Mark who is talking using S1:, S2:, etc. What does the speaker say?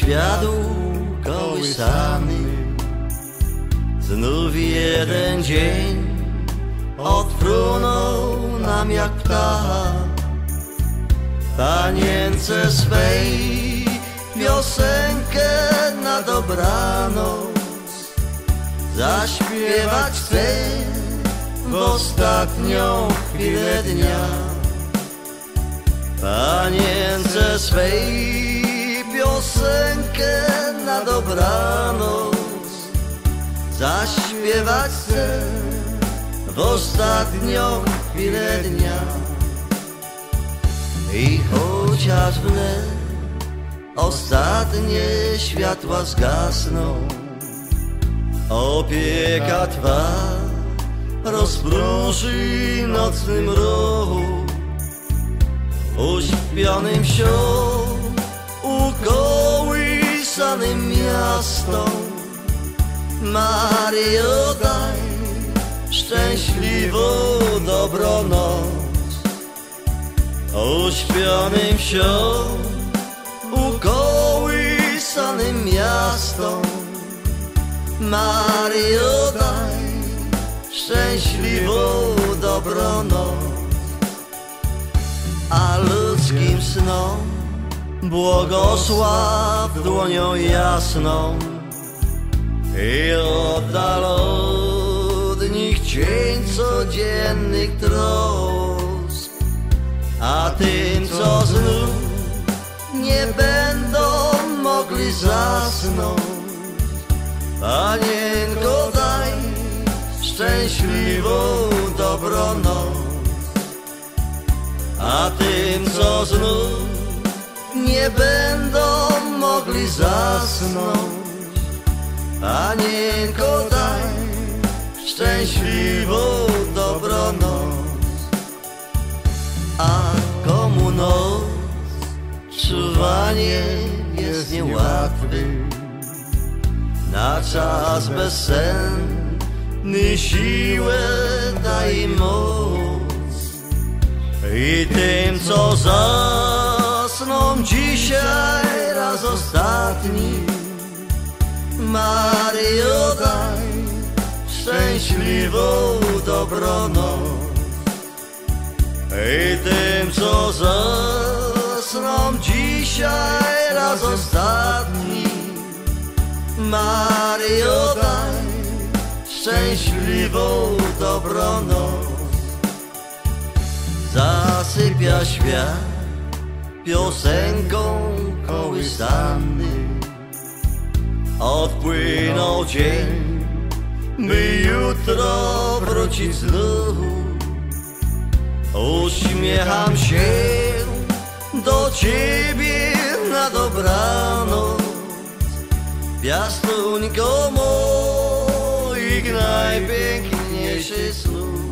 S1: je światł kołysany. Znów jeden dzień odfrunął nam jak ptak. Panience swej piosenkę na dobranoc zaśpiewać chcę w ostatnią chwilę dnia. Panience swej piosenkę na dobranoc zaśpiewać chcę w ostatnią chwilę dnia. I chociaż wnet ostatnie światła zgasną, opieka Twa rozpróży nocny mrok uśpionym wsią, ukołysanym miastom. Mario, daj szczęśliwą dobronoc. Uśpionym wsią, ukołysanym miastom. Mario, daj szczęśliwą dobronoc a ludzkim snom błogosław dłonią jasną i oddal od nich cień codziennych tron. a tym, co znów nie będą mogli zasnąć. Panienko, daj szczęśliwą dobronoc, a tym, co znów nie będą mogli zasnąć. Panienko, daj szczęśliwą dobronoc, a komu noc czuwanie jest niełatwy. Na czas bezsenny siłę daj moc i tym, co dzisiaj raz ostatni, Mario daj szczęśliwą dobronoc. I tym, co zasną dzisiaj raz ostatni, Mario daj szczęśliwą dobronoc. Zasypia świat piosenką kołysany. Odpłynął dzień, by jutro wrócić znów. Uśmiecham się do ciebie na dobranoc. Piastuńko moich najpiękniejszych snów.